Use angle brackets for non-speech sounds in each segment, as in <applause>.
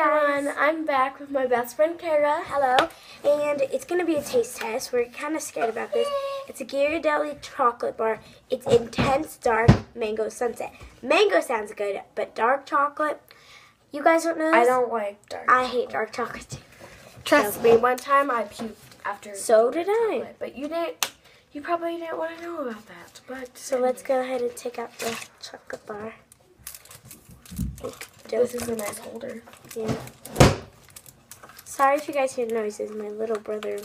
everyone. I'm back with my best friend Kara. Hello, and it's gonna be a taste test. We're kind of scared about this. It's a Ghirardelli chocolate bar. It's intense dark mango sunset. Mango sounds good, but dark chocolate. You guys don't know this? I don't like dark. I hate dark chocolate too. Trust me, one time I puked after. So did I. but you didn't. You probably didn't want to know about that. But So let's go ahead and take out the chocolate bar. This is a nice holder. Yeah. Sorry if you guys hear noises. My little brother.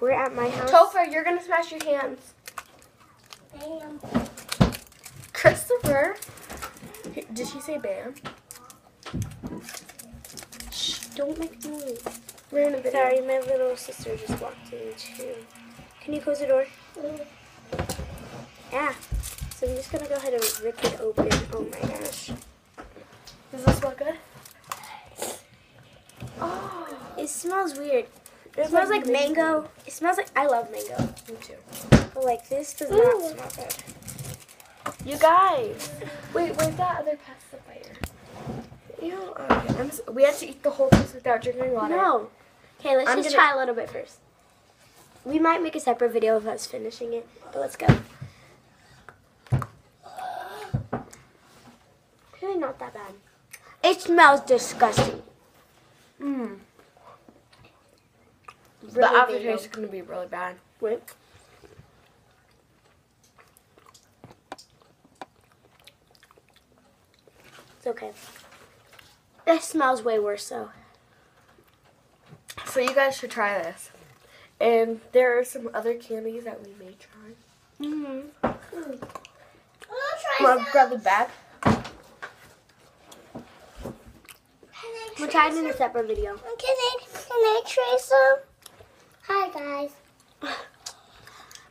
We're at my house. Topher, you're gonna smash your hands. Bam. Christopher. Did she say bam? Shh, don't make noise. We're in a video. Sorry, my little sister just walked in too. Can you close the door? Mm. Yeah. So I'm just gonna go ahead and rip it open. Oh my gosh. Does this smell good? Oh, It smells weird. It It's smells like like mango. It smells like I love mango. me too. But like this does not smell good. You guys. Wait, where's that other pacifier? You know, okay, I'm we have to eat the whole piece without drinking water. No. Okay, let's I'm just try a little bit first. We might make a separate video of us finishing it, but let's go. Really not that bad. It smells disgusting. Mm. Really the aftertaste is gonna be really bad. Wait. It's okay. It smells way worse though. So you guys should try this. And there are some other candies that we may try. Mm-hmm. Want to grab the bag? We'll try it in a separate video. Can I, can I try some? Hi, guys.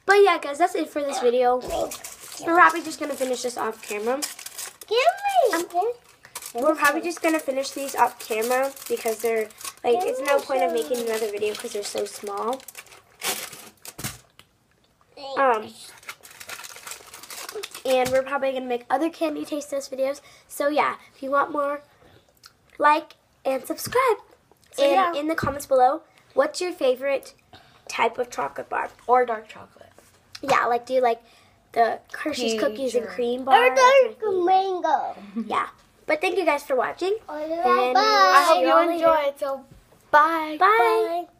But yeah, guys, that's it for this video. We're probably just gonna finish this off camera. Give me. We're probably just gonna finish these off camera because they're like it's no point of making another video because they're so small. Um, and we're probably gonna make other candy taste test videos. So yeah, if you want more, like and subscribe. So, and yeah. in the comments below, what's your favorite type of chocolate bar? Or dark chocolate. Yeah, like do you like the Hershey's Peach cookies and cream bar? Or That's dark mango. <laughs> Yeah. But thank you guys for watching. Bye. I hope you y'all later. enjoyed. So bye. Bye. Bye.